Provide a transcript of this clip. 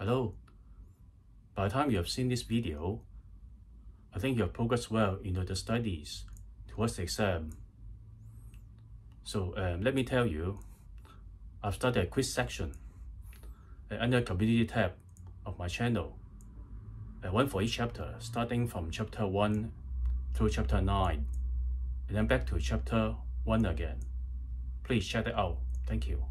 Hello. By the time you have seen this video, I think you have progressed well in the studies towards the exam. So um, let me tell you, I've started a quiz section under the community tab of my channel, uh, one for each chapter, starting from chapter 1 through chapter 9, and then back to chapter 1 again. Please check it out. Thank you.